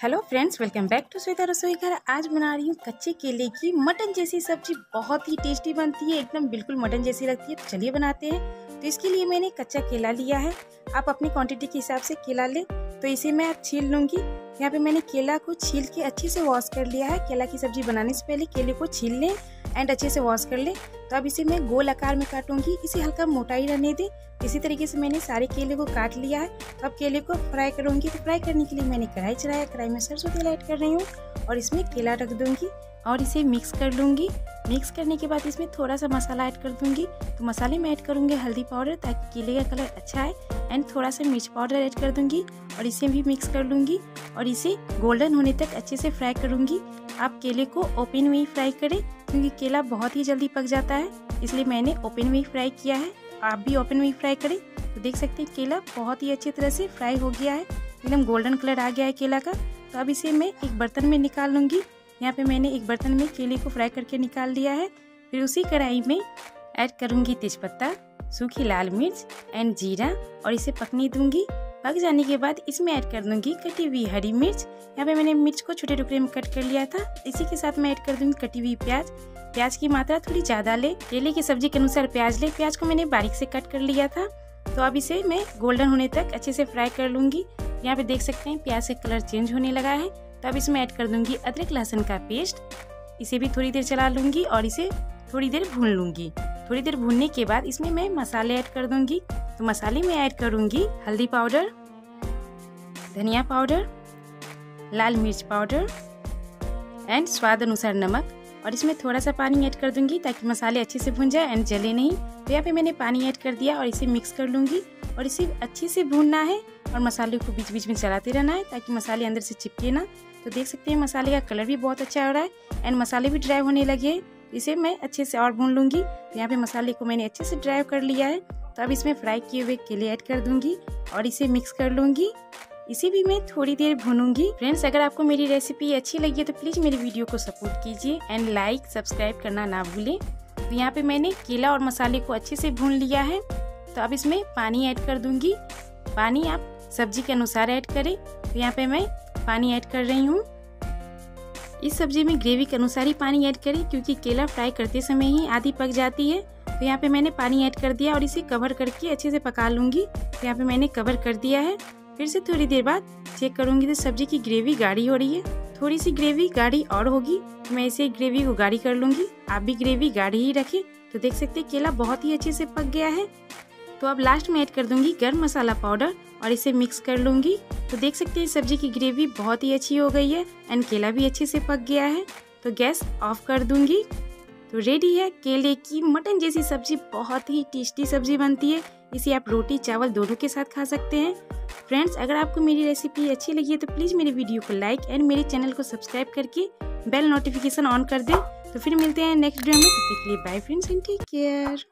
Hello friends welcome back to Sweta रसोई घर आज बना रही हूँ कच्चे केले की मटन जैसी सब्ज़ी। बहुत ही टेस्टी बनती है, एकदम बिल्कुल मटन जैसी लगती है। तो चलिए बनाते हैं। तो इसके लिए मैंने कच्चा केला लिया है। आप अपनी क्वांटिटी के हिसाब से केला लें। तो इसे मैं अब छील लूँगी। यहाँ पे मैंने केला को छील के अच्छे से वॉश कर लिया है। केला की सब्ज़ी बनाने से पहले केले को छील लें। एंड अच्छे से वॉश कर लें। तो अब इसे मैं गोल आकार में काटूँगी। इसे हल्का मोटाई रहने दें। इसी तरीके से मैंने सारे केले को काट लिया है। तो अब केले को फ्राई करूँगी। तो फ्राई करने के लिए मैंने कढ़ाई चढ़ाया। कढ़ाई में सरसों तेल ऐड कर रही हूँ और इसमें केला रख दूँगी और इसे मिक्स कर लूँगी। मिक्स करने के बाद इसमें थोड़ा सा मसाला ऐड कर दूँगी। तो मसाले में ऐड करूँगी हल्दी पाउडर ताकि केले का कलर अच्छा है एंड थोड़ा सा मिर्च पाउडर ऐड कर दूँगी और इसे भी मिक्स कर लूँगी और इसे गोल्डन होने तक अच्छे से फ्राई करूँगी। आप केले को ओपन में ही फ्राई करें। क्योंकि केला बहुत ही जल्दी पक जाता है, इसलिए मैंने ओपन में ही फ्राई किया है। आप भी ओपन में ही फ्राई करें तो देख सकते हैं केला बहुत ही अच्छी तरह से फ्राई हो गया है। एकदम गोल्डन कलर आ गया है केला का। तो अब इसे मैं एक बर्तन में निकाल लूँगी। यहाँ पे मैंने एक बर्तन में केले को फ्राई करके निकाल दिया है। फिर उसी कढ़ाई में ऐड करूँगी तेज़पत्ता, सूखी लाल मिर्च एंड जीरा और इसे पकने दूँगी। पक जाने के बाद इसमें ऐड कर दूँगी कटी हुई हरी मिर्च। यहाँ पे मैंने मिर्च को छोटे टुकड़े में कट कर लिया था। इसी के साथ मैं ऐड कर दूँगी कटी हुई प्याज। प्याज की मात्रा थोड़ी ज़्यादा ले। केले की सब्ज़ी के अनुसार प्याज ले। प्याज को मैंने बारीक से कट कर लिया था। तो अब इसे मैं गोल्डन होने तक अच्छे से फ्राई कर लूँगी। यहाँ पे देख सकते हैं प्याज का कलर चेंज होने लगा है। तो अब इसमें ऐड कर दूँगी अदरक लहसुन का पेस्ट। इसे भी थोड़ी देर चला लूँगी और इसे थोड़ी देर भून लूँगी। थोड़ी देर भूनने के बाद इसमें मैं मसाले ऐड कर दूँगी। तो मसाले में ऐड करूँगी हल्दी पाउडर, धनिया पाउडर, लाल मिर्च पाउडर एंड स्वाद अनुसार नमक। और इसमें थोड़ा सा पानी ऐड कर दूँगी ताकि मसाले अच्छे से भून जाए एंड जले नहीं। तो यहाँ पे मैंने पानी ऐड कर दिया और इसे मिक्स कर लूँगी। और इसे अच्छे से भूनना है और मसाले को बीच बीच में चलाते रहना है ताकि मसाले अंदर से चिपके ना। तो देख सकते हैं मसाले का कलर भी बहुत अच्छा हो रहा है एंड मसाले भी ड्राई होने लगे इसे मैं अच्छे से और भून लूँगी। तो यहाँ पे मसाले को मैंने अच्छे से ड्राई कर लिया है। तो अब इसमें फ्राई किए हुए केले ऐड कर दूँगी और इसे मिक्स कर लूँगी। इसे भी मैं थोड़ी देर भूनूँगी। फ्रेंड्स अगर आपको मेरी रेसिपी अच्छी लगी है तो प्लीज़ मेरी वीडियो को सपोर्ट कीजिए एंड लाइक सब्सक्राइब करना ना भूलें। तो यहाँ पे मैंने केला और मसाले को अच्छे से भून लिया है। तो अब इसमें पानी ऐड कर दूँगी। पानी आप सब्ज़ी के अनुसार ऐड करें। तो यहाँ पे मैं पानी ऐड कर रही हूँ। इस सब्ज़ी में ग्रेवी के अनुसार ही पानी ऐड करें, क्योंकि केला फ्राई करते समय ही आधी पक जाती है। तो यहाँ पे मैंने पानी ऐड कर दिया और इसे कवर करके अच्छे से पका लूँगी। तो यहाँ पे मैंने कवर कर दिया है। फिर से थोड़ी देर बाद चेक करूँगी तो सब्ज़ी की ग्रेवी गाढ़ी हो रही है। थोड़ी सी ग्रेवी गाढ़ी और होगी। तो मैं इसे ग्रेवी को गाढ़ी कर लूँगी। आप भी ग्रेवी गाढ़ी ही रखें। तो देख सकते केला बहुत ही अच्छे से पक गया है। तो अब लास्ट में ऐड कर दूँगी गर्म मसाला पाउडर और इसे मिक्स कर लूँगी। तो देख सकते हैं सब्ज़ी की ग्रेवी बहुत ही अच्छी हो गई है एंड केला भी अच्छे से पक गया है। तो गैस ऑफ़ कर दूँगी। तो रेडी है केले की मटन जैसी सब्ज़ी, बहुत ही टेस्टी सब्ज़ी बनती है। इसे आप रोटी, चावल दोनों के साथ खा सकते हैं। फ्रेंड्स अगर आपको मेरी रेसिपी अच्छी लगी है तो प्लीज़ मेरे वीडियो को लाइक एंड मेरे चैनल को सब्सक्राइब करके बेल नोटिफिकेशन ऑन कर दें। तो फिर मिलते हैं नेक्स्ट वीडियो में, तब लिए bye friends and take care